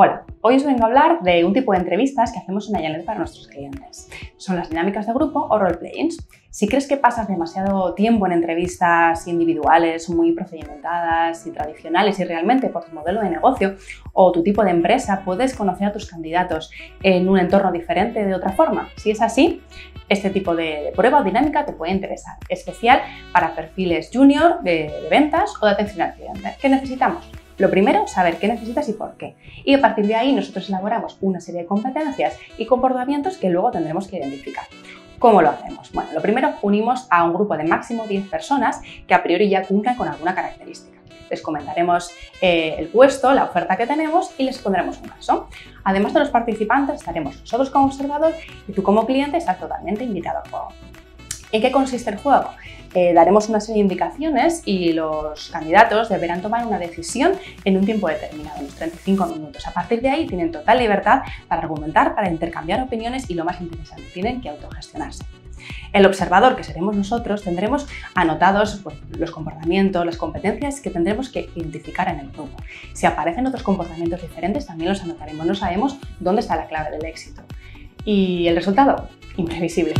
Hola, hoy os vengo a hablar de un tipo de entrevistas que hacemos en Ayanet para nuestros clientes. Son las dinámicas de grupo o roleplayings. Si crees que pasas demasiado tiempo en entrevistas individuales, muy procedimentadas y tradicionales y realmente por tu modelo de negocio o tu tipo de empresa puedes conocer a tus candidatos en un entorno diferente de otra forma, si es así, este tipo de prueba o dinámica te puede interesar, especial para perfiles junior de, de ventas o de atención al cliente. ¿Qué necesitamos? Lo primero, saber qué necesitas y por qué. Y a partir de ahí nosotros elaboramos una serie de competencias y comportamientos que luego tendremos que identificar. ¿Cómo lo hacemos? Bueno, lo primero, unimos a un grupo de máximo 10 personas que a priori ya cumplan con alguna característica. Les comentaremos eh, el puesto, la oferta que tenemos y les pondremos un caso. Además de los participantes, estaremos nosotros como observador y tú como cliente estás totalmente invitado al juego. ¿En qué consiste el juego? Eh, daremos una serie de indicaciones y los candidatos deberán tomar una decisión en un tiempo determinado, unos 35 minutos. A partir de ahí tienen total libertad para argumentar, para intercambiar opiniones y lo más interesante, tienen que autogestionarse. El observador, que seremos nosotros, tendremos anotados pues, los comportamientos, las competencias que tendremos que identificar en el grupo. Si aparecen otros comportamientos diferentes, también los anotaremos. No sabemos dónde está la clave del éxito. Y el resultado, imprevisible.